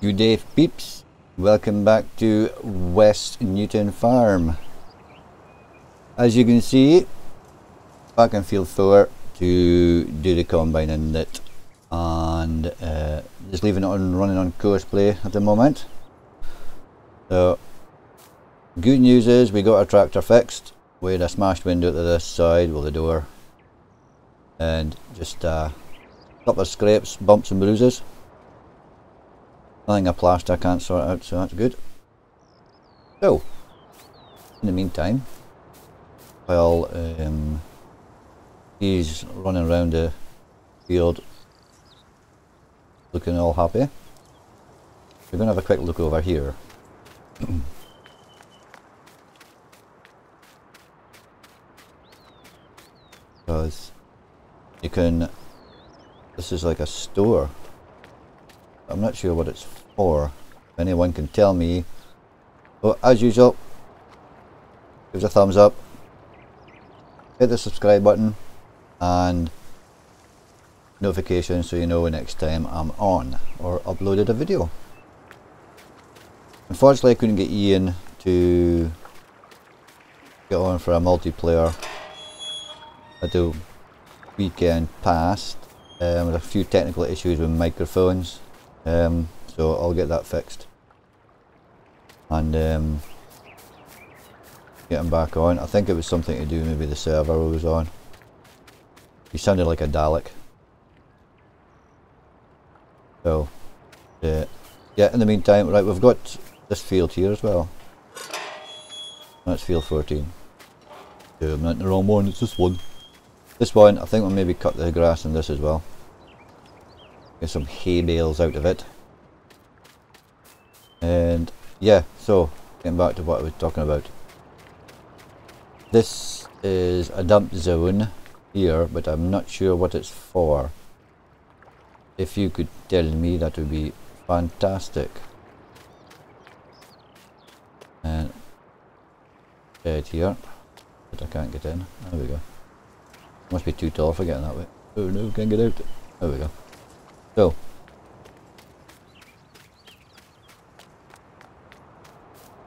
Good day peeps, welcome back to West Newton Farm. As you can see, back in field 4 to do the combine and it and uh, just leaving it on running on course play at the moment. So good news is we got our tractor fixed with a smashed window to this side with the door and just uh, a couple of scrapes, bumps and bruises. Nothing a plaster can't sort out, so that's good. So, in the meantime, while um, he's running around the field looking all happy, we're going to have a quick look over here. because you can this is like a store I'm not sure what it's for if anyone can tell me. But as usual give us a thumbs up hit the subscribe button and notification so you know next time I'm on or uploaded a video. Unfortunately I couldn't get Ian to get on for a multiplayer. At the weekend past um, with a few technical issues with microphones um, so I'll get that fixed. And um, get him back on. I think it was something to do maybe the server was on. He sounded like a Dalek. So uh, yeah in the meantime right we've got this field here as well. That's field 14 yeah, I'm not in the wrong one it's this one. This one, I think we'll maybe cut the grass in this as well. Get some hay bales out of it. And yeah, so getting back to what I was talking about. This is a dump zone here, but I'm not sure what it's for. If you could tell me, that would be fantastic. And head here, but I can't get in. There we go. Must be too tall for getting that way. Oh no, can't get out. There we go. So.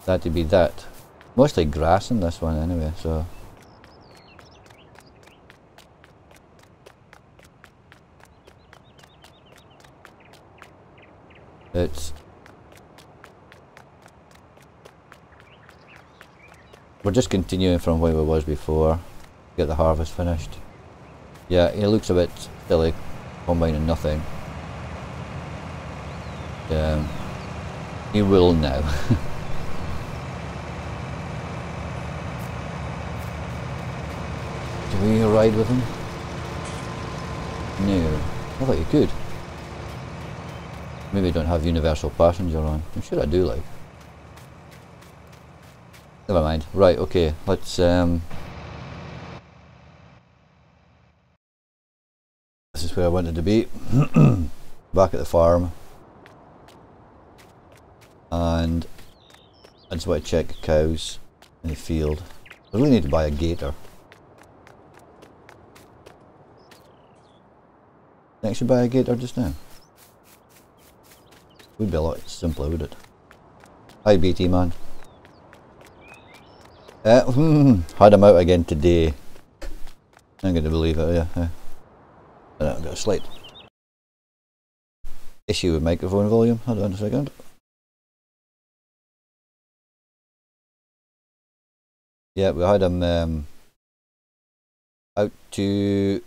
That to be that. Mostly grass in this one anyway, so. It's We're just continuing from where we was before. Get the harvest finished. Yeah, it looks a bit silly, combining nothing. Um, he will know. Do we ride with him? No. I thought you could. Maybe I don't have universal passenger on. I'm sure I do like. Never mind. Right, okay. Let's um This is where I wanted to be. Back at the farm. And I just want to check cows in the field. I really need to buy a gator. I should buy a gator just now? Would be a lot simpler, would it? Hi BT man. Uh, hmm, had him out again today. I'm going to believe it, yeah. yeah. I've got a slight issue with microphone volume. Hold on a second. Yeah, we had them um, out to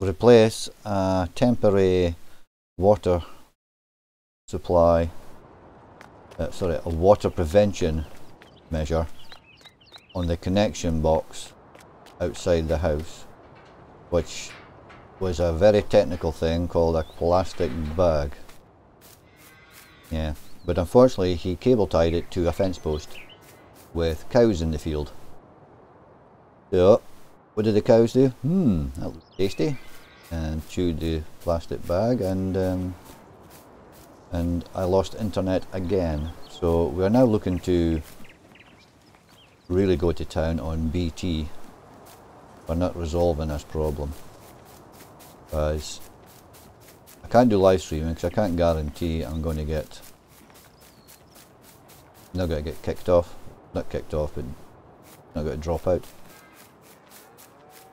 replace a temporary water supply, uh, sorry, a water prevention measure on the connection box outside the house, which was a very technical thing called a plastic bag. Yeah, but unfortunately he cable tied it to a fence post with cows in the field. So, what did the cows do? Hmm, that looks tasty. And chewed the plastic bag and um, and I lost internet again. So we are now looking to really go to town on BT we're not resolving this problem because I can't do live streaming because I can't guarantee I'm going to get not going to get kicked off not kicked off but not going to drop out.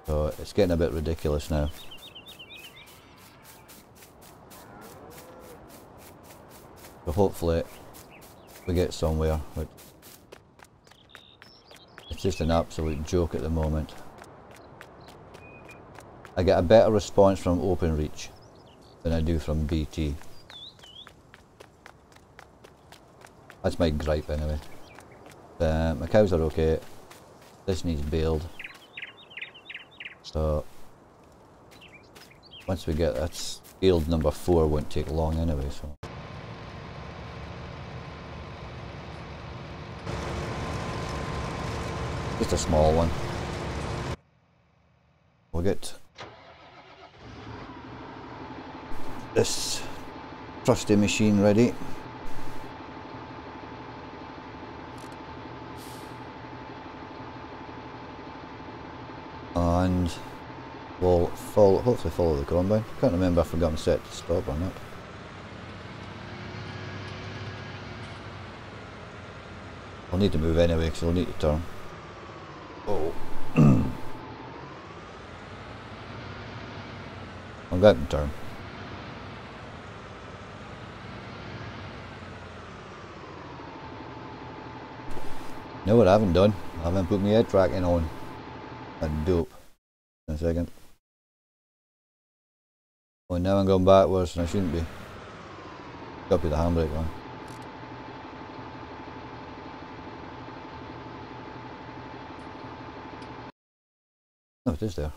So it's getting a bit ridiculous now. So hopefully we get somewhere it's just an absolute joke at the moment. I get a better response from OpenReach than I do from BT. That's my gripe anyway. Uh, my cows are okay. This needs bailed. So once we get that field number four won't take long anyway so just a small one. We'll get this trusty machine ready. And we'll follow, hopefully follow the combine. Can't remember if I've got them set to stop or not. I'll need to move anyway because I'll need to turn. Oh. I'm going to turn. know what I haven't done? I haven't put my head tracking on. A dope. In a second. Well now I'm going backwards and I shouldn't be. Copy the handbrake one. Oh, it is there.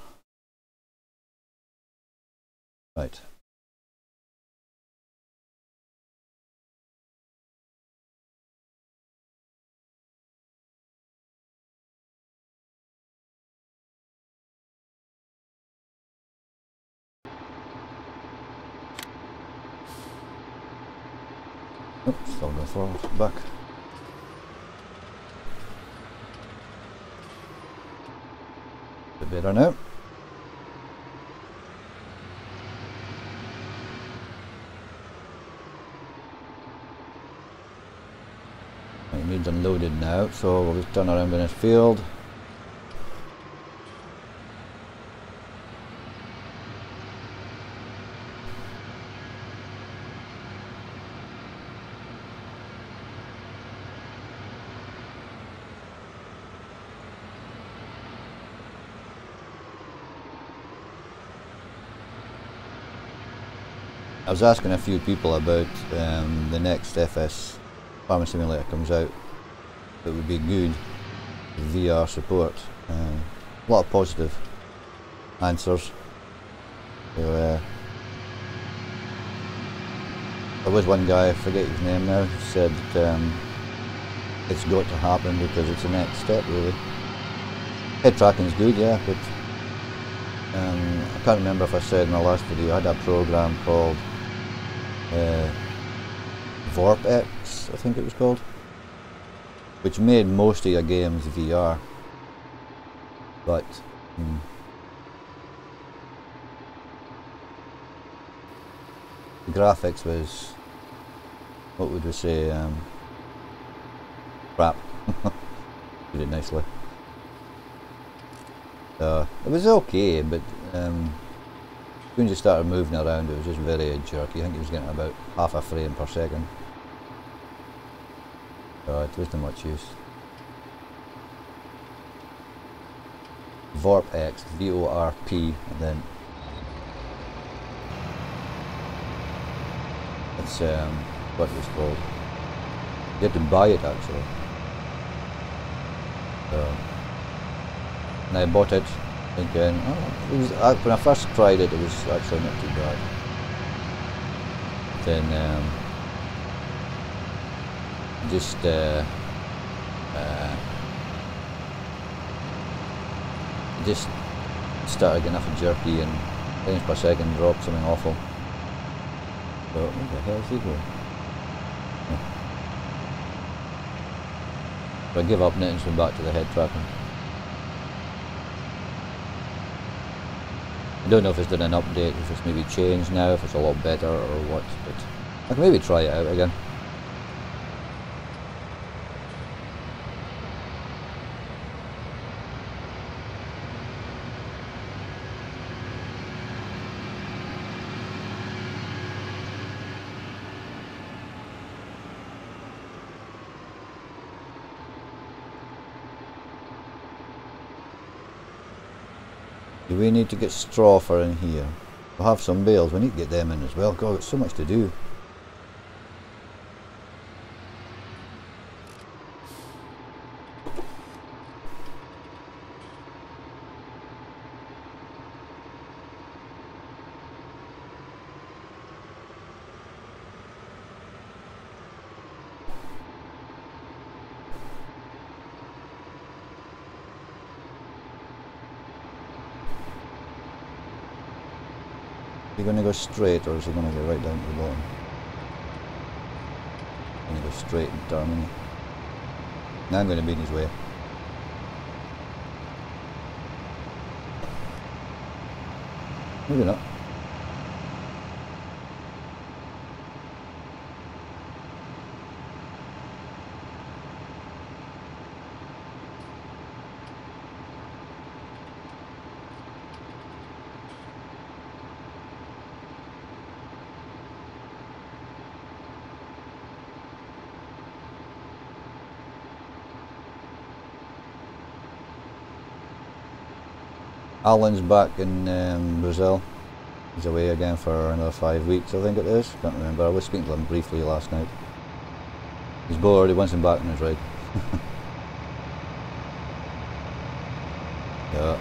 Right. Oops, still go forward, back. A bit better now. It needs unloaded now, so we'll just turn around in this field. I was asking a few people about um, the next FS Farming Simulator comes out that would be good VR support. Uh, a lot of positive answers. So, uh, there was one guy, I forget his name now, said um, it's got to happen because it's the next step really. Head tracking is good, yeah, but um, I can't remember if I said in the last video, I had a program called uh, I think it was called, which made most of your games VR, but hmm, the graphics was, what would we say, um, crap, put it nicely. Uh, it was okay, but um, when you started moving around it was just very jerky. I think it was getting about half a frame per second. So it wasn't much use. V-O-R-P, and then it's um, what it was called. You had to buy it actually. And I bought it thinking, oh, was, when I first tried it, it was actually not too bad. Then um, just uh, uh, just started getting off a jerky and frames per second dropped something awful. So, what the hell is he doing? I give up and it back to the head tracking. Don't know if it's done an update, if it's maybe changed now, if it's a lot better or what, but I can maybe try it out again. We need to get straw for in here? We'll have some bales, we need to get them in as well. God, it's so much to do. Go straight or is he going to go right down to the bottom? Going to go straight and turn. Now I'm going to be in his way. Maybe not. Alan's back in um, Brazil. He's away again for another five weeks, I think it is. Can't remember. I was speaking to him briefly last night. He's bored. He wants him back on his ride. yeah.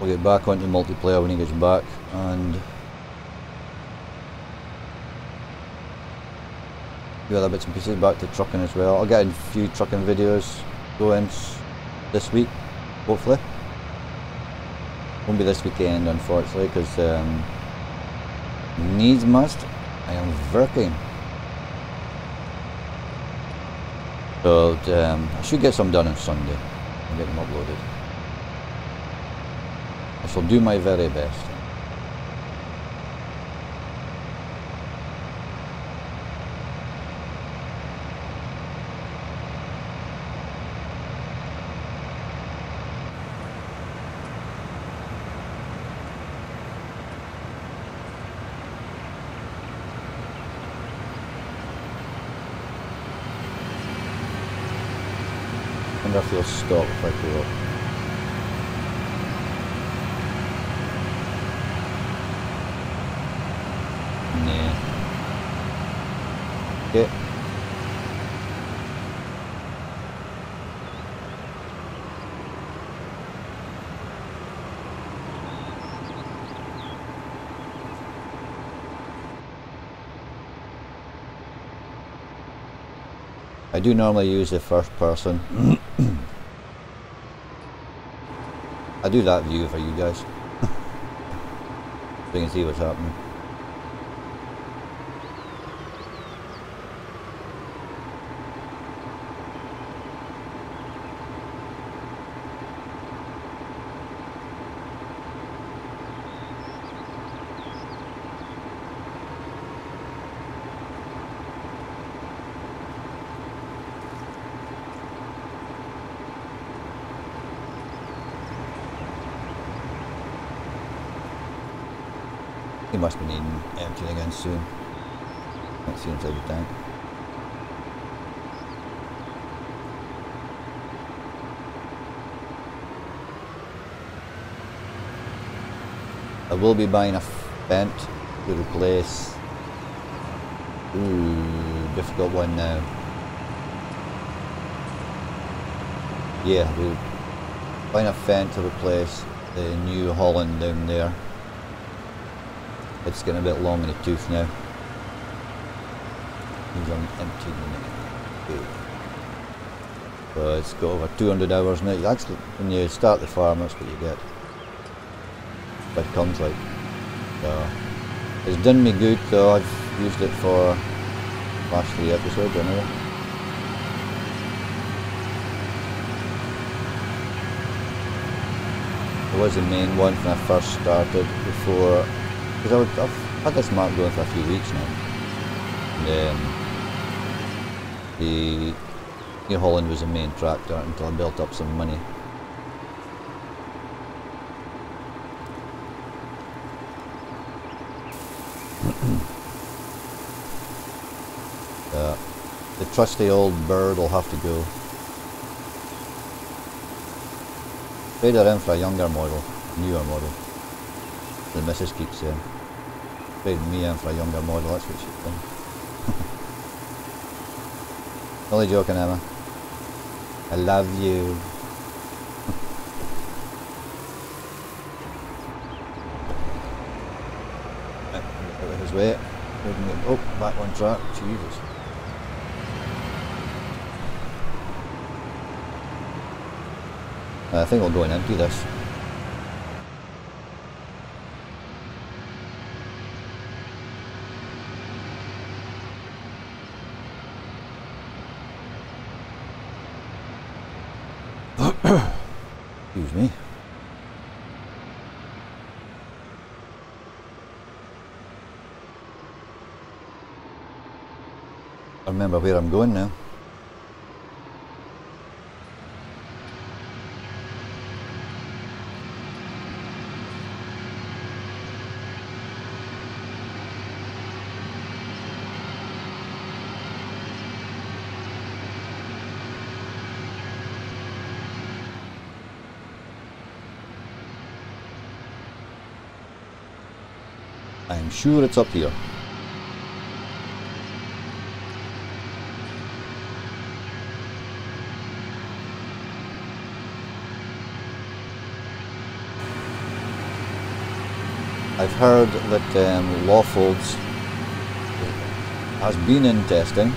We'll get back onto multiplayer when he gets back and few other bits and pieces back to trucking as well. I'll get a few trucking videos going this week, hopefully. Won't be this weekend, unfortunately, because um, needs must. I am working. So um, I should get some done on Sunday and get them uploaded. I shall do my very best. wonder if you'll stop if I go up. Nah. Okay. I do normally use the first person. I do that view for you guys. so you can see what's happening. Must be needing emptying again soon. Can't see inside the tank. I will be buying a Fendt to replace. Ooh, difficult one now. Yeah, we're buying a Fendt to replace the New Holland down there. It's getting a bit long in the tooth now. He's on empty minute. So it's got over 200 hours now. You actually, when you start the farm, that's what you get. But it comes like, so it's done me good. So I've used it for last three episodes anyway. It was the main one when I first started before because I've had this mark going for a few weeks now. And um, the New Holland was the main tractor until I built up some money. uh, the trusty old bird will have to go. Trade her in for a younger model, newer model. The missus keeps um, saying. Trade me in for a younger model, that's what she's saying. Only joking, Emma. I love you. his. Oh, back on track. Jesus. I think I'll go and empty this. Excuse me. I remember where I'm going now. I'm sure it's up here. I've heard that um, Lawfolds has been in testing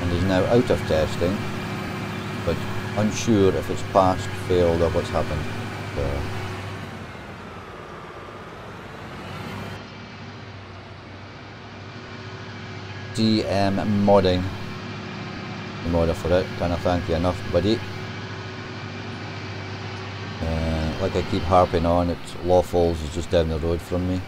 and is now out of testing, but unsure if it's passed, failed or what's happened. So, DM modding the modder for it. Can't thank you enough, buddy. Uh, like I keep harping on, it's Lawfolds is just down the road from me.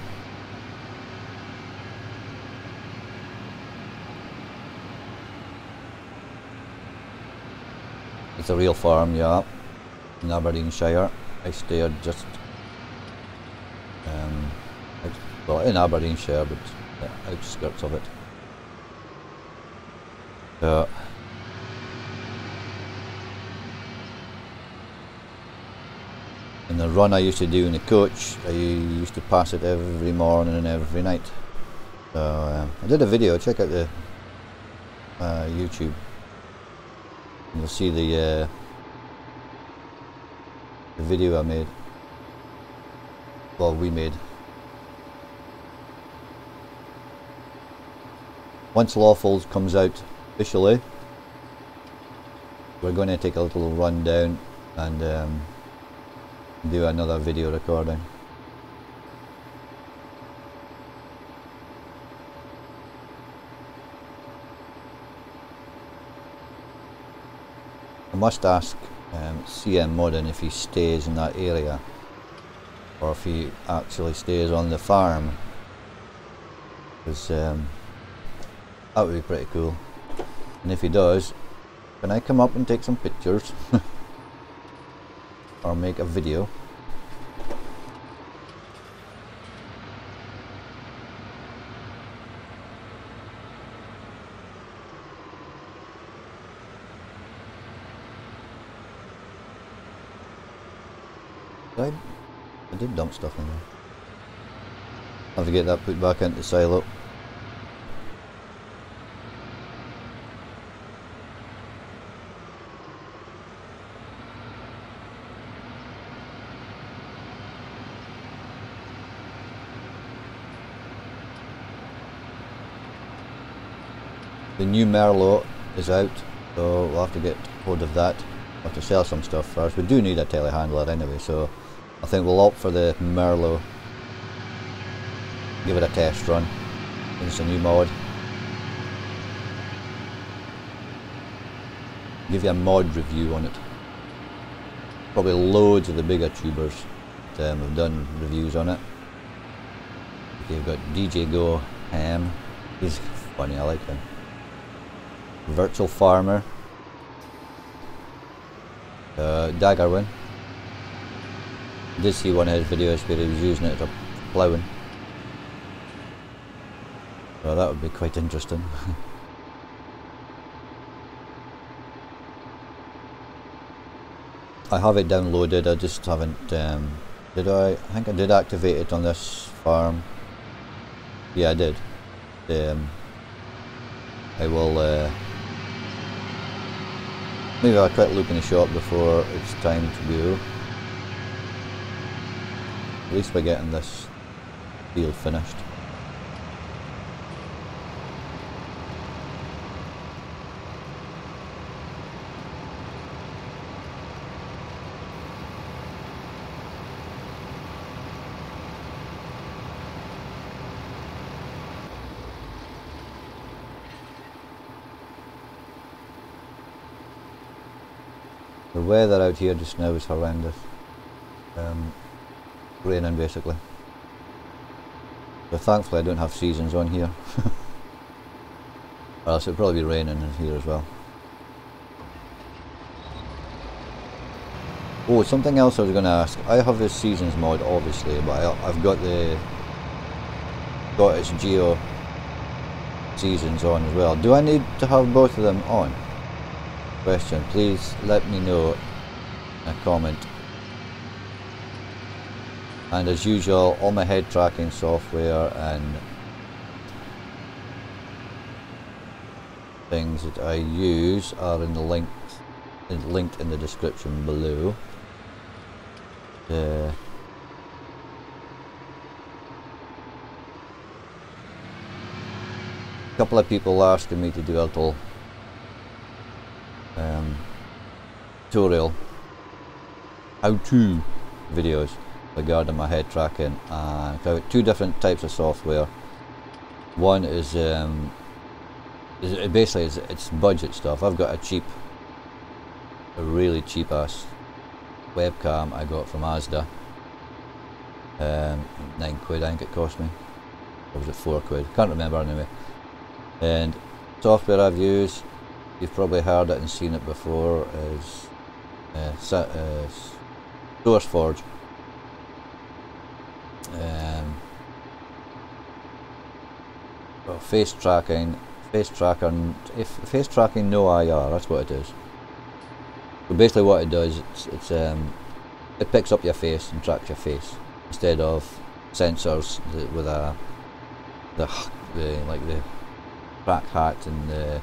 It's a real farm, yeah, in Aberdeenshire. I stayed just, um, well, in Aberdeenshire, but outskirts of it. Yeah. And the run I used to do in the coach, I used to pass it every morning and every night. So uh, I did a video, check out the uh, YouTube. You'll see the, uh, the video I made. Well, we made. Once Lawfolds comes out officially. We're going to take a little run down and um, do another video recording. I must ask um, CM Modern if he stays in that area or if he actually stays on the farm because um, that would be pretty cool. And if he does, can I come up and take some pictures? or make a video? I, I did dump stuff in there. Have to get that put back into the silo. The new Merlo is out, so we'll have to get hold of that. We'll have to sell some stuff first. We do need a telehandler anyway, so I think we'll opt for the Merlo. Give it a test run. It's a new mod. Give you a mod review on it. Probably loads of the bigger tubers. um, have done reviews on it. You've got DJ Go Ham. He's funny, I like him. Virtual Farmer. Uh, Daggerwin. Did see one of his videos where he was using it for ploughing. So that would be quite interesting. I have it downloaded, I just haven't, um, did I? I think I did activate it on this farm. Yeah, I did. Um, I will, uh, maybe I'll quick look in the shop before it's time to go. At least we're getting this field finished. The weather out here just now is horrendous. Um, raining basically. So thankfully I don't have seasons on here. or else it'd probably be raining in here as well. Oh, something else I was going to ask. I have this seasons mod obviously, but I, I've got the got its geo seasons on as well. Do I need to have both of them on? Question, please let me know in a comment. And as usual, all my head tracking software and things that I use are in the link linked in the description below. Uh, a couple of people asking me to do a little um, tutorial how-to videos regarding my head tracking and I've got two different types of software. One is, um, basically it's, it's budget stuff. I've got a cheap a really cheap ass webcam I got from Asda. Um, 9 quid I think it cost me. Or was it 4 quid? Can't remember anyway. And software I've used you've probably heard it and seen it before is uh, uh, SourceForge um, well, face tracking face tracking if face tracking no IR that's what it is so basically what it does it's, it's um, it picks up your face and tracks your face instead of sensors with a the, the like the TrackHat and the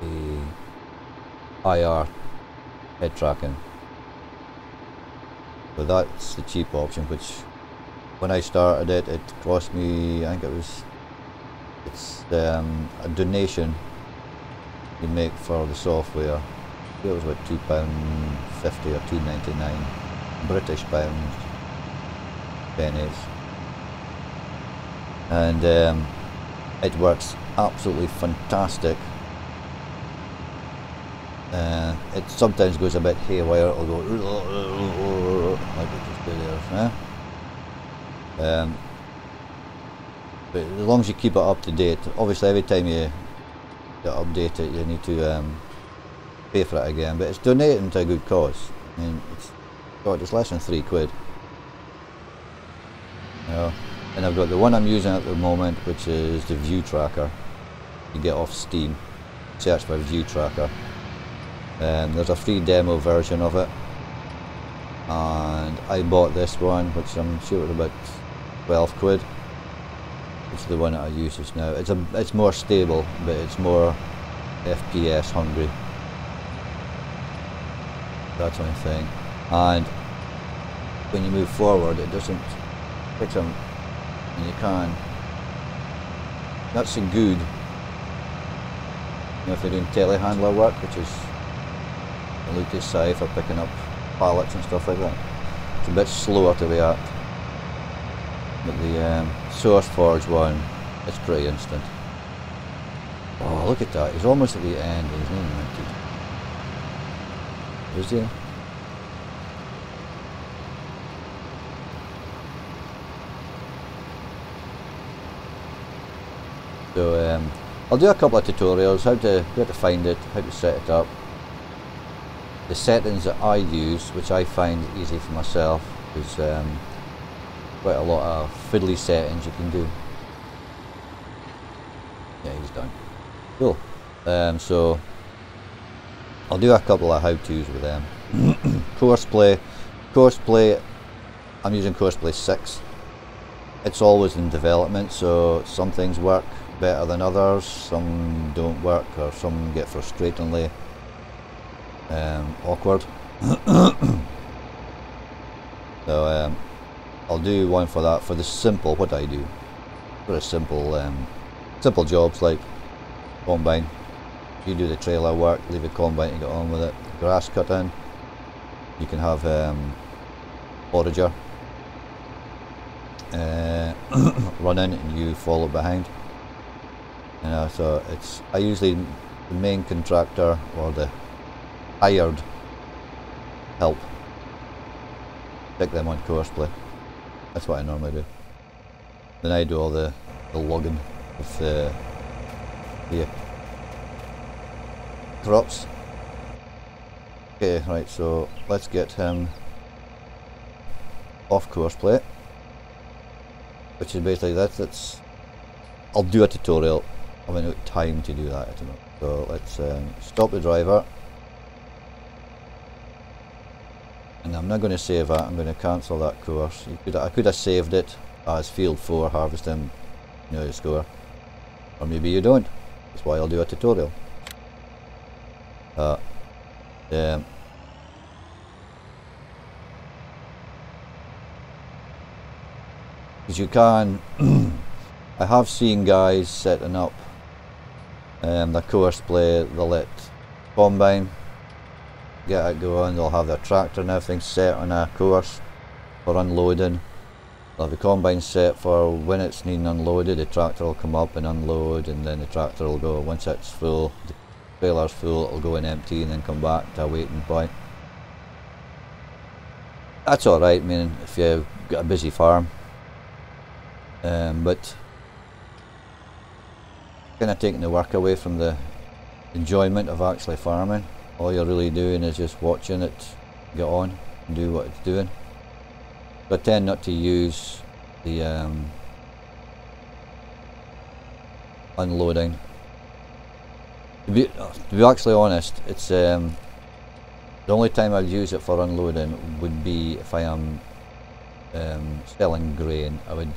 the IR head tracking. So that's the cheap option which when I started it it cost me I think it was it's um, a donation you make for the software. It was about two pound fifty or two ninety nine British pounds pennies. And um, it works absolutely fantastic uh, it sometimes goes a bit haywire, it'll go like it just did there. Eh? Um, but as long as you keep it up to date, obviously every time you, you update it you need to um, pay for it again, but it's donating to a good cause. I mean, it's, God, it's less than three quid. You know? And I've got the one I'm using at the moment, which is the View Tracker. You get off Steam, search for View Tracker um, there's a free demo version of it. And I bought this one which I'm sure was about 12 quid it's the one that I use just now. It's a it's more stable but it's more FPS hungry. That's one thing and when you move forward it doesn't pick them and you can that's a good you know, if you're doing telehandler work which is and looked is scythe for picking up pallets and stuff like that. It's a bit slower to react. But the um, Source Forge one, it's pretty instant. Oh, look at that. He's almost at the end. He's not minted. Is he? So um, I'll do a couple of tutorials, how to, how to find it, how to set it up, the settings that I use, which I find easy for myself, is um, quite a lot of fiddly settings you can do. Yeah, he's done. Cool. Um, so I'll do a couple of how-tos with them. Courseplay, Courseplay. I'm using Courseplay six. It's always in development, so some things work better than others. Some don't work, or some get frustratingly um, awkward. so um, I'll do one for that for the simple. What I do for a simple, um, simple jobs like combine you do the trailer work, leave the combine and get on with it. Grass cutting, you can have um, forager uh, running and you follow behind. You know, so it's I usually the main contractor or the hired help pick them on Courseplay. That's what I normally do. Then I do all the, the logging of the, the crops. Okay, right, so let's get him off Courseplay. Which is basically that, that's I'll do a tutorial. I haven't time to do that at the moment. So let's um, stop the driver. And I'm not going to save that, I'm going to cancel that course. Could, I could have saved it as field 4 harvesting, you know, the score. Or maybe you don't. That's why I'll do a tutorial. Uh. Because you can, I have seen guys setting up um, the course play the lit combine get it going, they'll have their tractor and everything set on a course for unloading. They'll have the combine set for when it's needing unloaded, the tractor will come up and unload and then the tractor will go, once it's full, the trailer's full, it'll go in empty and then come back to a waiting point. That's alright, I mean, if you've got a busy farm. Um, but kind of taking the work away from the enjoyment of actually farming. All you're really doing is just watching it get on and do what it's doing. But I tend not to use the um, unloading to be, to be actually honest, it's um, the only time I'll use it for unloading would be if I am um, selling grain. I would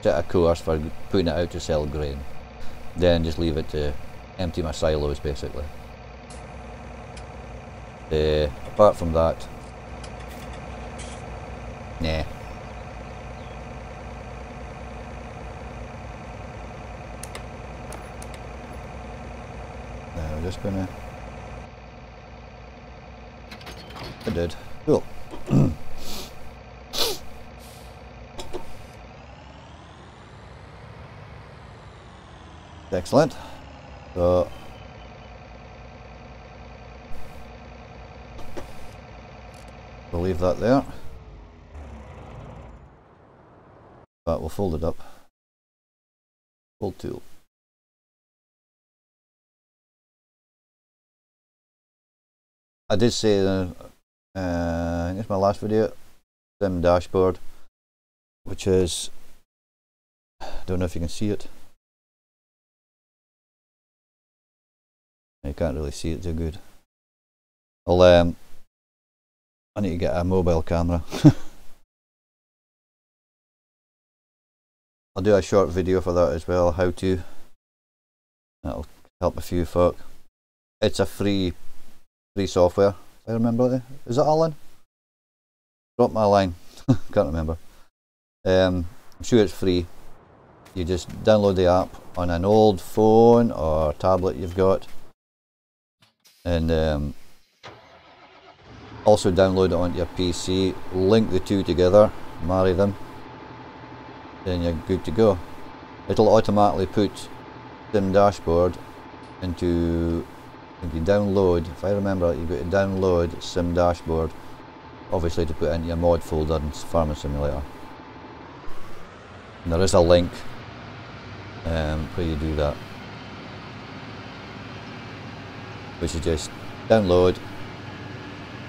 set a course for putting it out to sell grain. Then just leave it to empty my silos basically. Uh, apart from that, nah. just gonna... I did. Cool. Excellent. So we'll leave that there. But we'll fold it up. Fold tool. I did say uh, uh, my last video, sim dashboard, which is I don't know if you can see it. You can't really see it too good. I'll um, I need to get a mobile camera. I'll do a short video for that as well, how to. That'll help a few folk. It's a free free software. I remember. Is it Alan? Drop my line. Can't remember. Um, I'm sure it's free. You just download the app on an old phone or tablet you've got, and um, also download it onto your PC. Link the two together, marry them, then you're good to go. It'll automatically put Sim Dashboard into if you download, if I remember, you've got to download Sim Dashboard, obviously to put into your mod folder in Farming Simulator. And there is a link um, where you do that. Which is just download,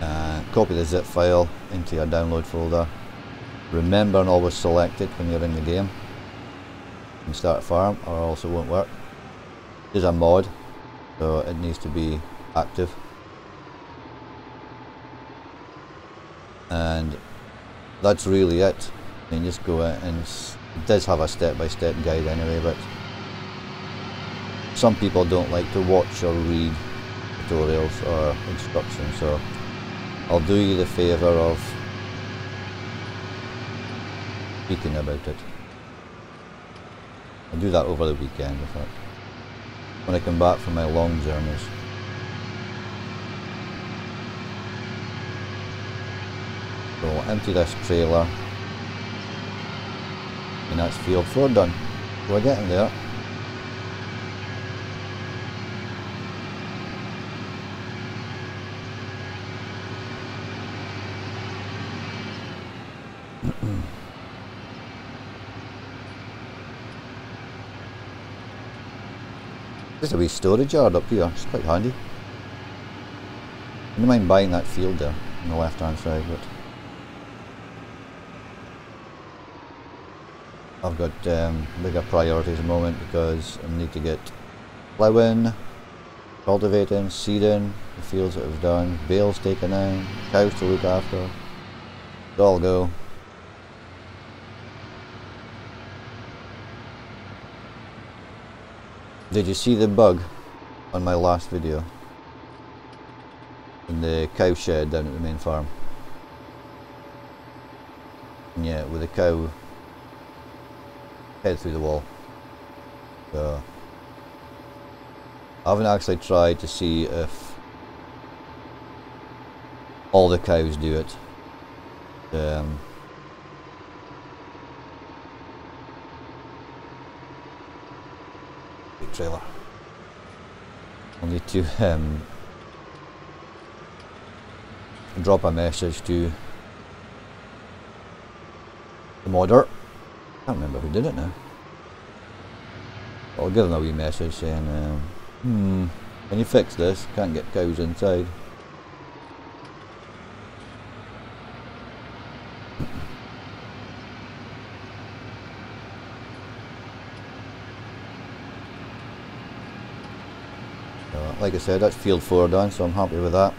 uh, copy the zip file into your download folder. Remember and always select it when you're in the game. And start a farm or it won't work. It is a mod, so it needs to be active. And that's really it. You just go in and it does have a step-by-step -step guide anyway, but some people don't like to watch or read tutorials or instructions, so I'll do you the favour of speaking about it. I'll do that over the weekend, in fact, when I come back from my long journeys. So empty this trailer and that's field 4 done. We're getting there. There's a wee storage yard up here, it's quite handy. I don't mind buying that field there on the left hand side, but I've got um, bigger priorities at the moment because I need to get ploughing, cultivating, seeding, the fields that I've done, bales taken in, cows to look after. It all go. Did you see the bug on my last video? In the cow shed down at the main farm? Yeah, with a cow head through the wall. So I haven't actually tried to see if all the cows do it. Um, trailer. I'll need to um, drop a message to the modder I can't remember who did it now. I'll give them a wee message saying, um, hmm, can you fix this? Can't get cows inside. Like I said, that's field 4 done, so I'm happy with that.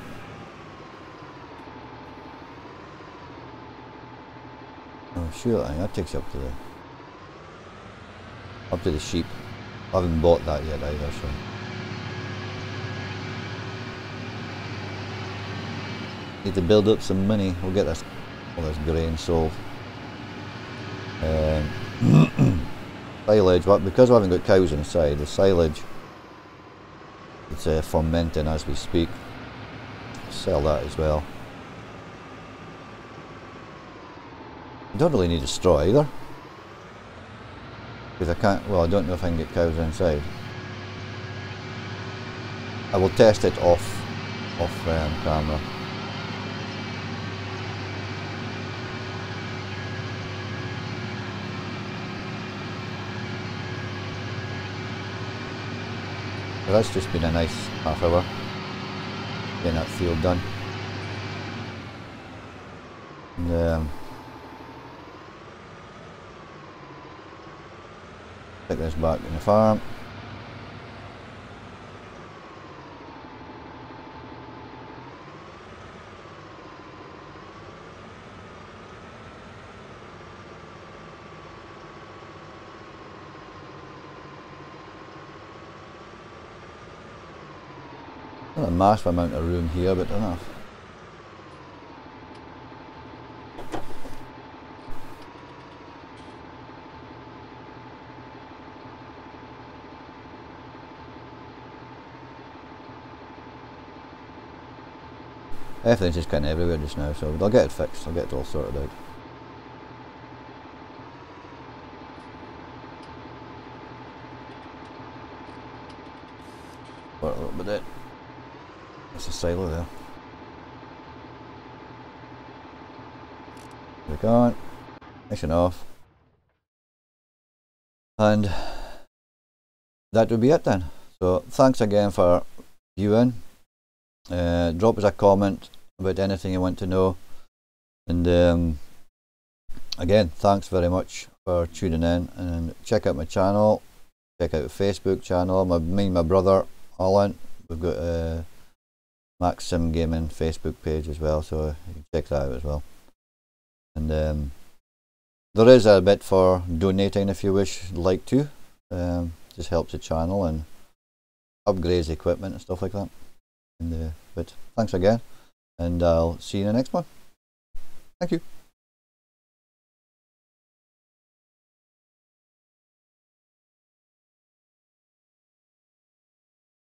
Oh, sure, that takes you up to the up to the sheep. I haven't bought that yet either, so. Need to build up some money. We'll get this all this grain sold. Um, silage, but because I haven't got cows inside, the silage it's uh, fermenting as we speak. Sell that as well. Don't really need a straw either. Because I can't, well I don't know if I can get cows inside. I will test it off, off um, camera. So that's just been a nice half hour getting that field done. And, um, Take this back in the farm. Massive amount of room here, but enough. Everything's just kind of everywhere just now, so I'll get it fixed. I'll get it all sorted out. Put a little bit That's a silo there. Click on. Nice and off. And that would be it then. So thanks again for viewing. Uh, drop us a comment about anything you want to know. And um, again, thanks very much for tuning in and check out my channel. Check out the Facebook channel. My, me and my brother, Alan, we've got a Mac Sim Gaming Facebook page as well, so you can check that out as well. And um, there is a bit for donating if you wish, like to. Um, just helps the channel and upgrades equipment and stuff like that. And uh, but thanks again, and I'll see you in the next one. Thank you.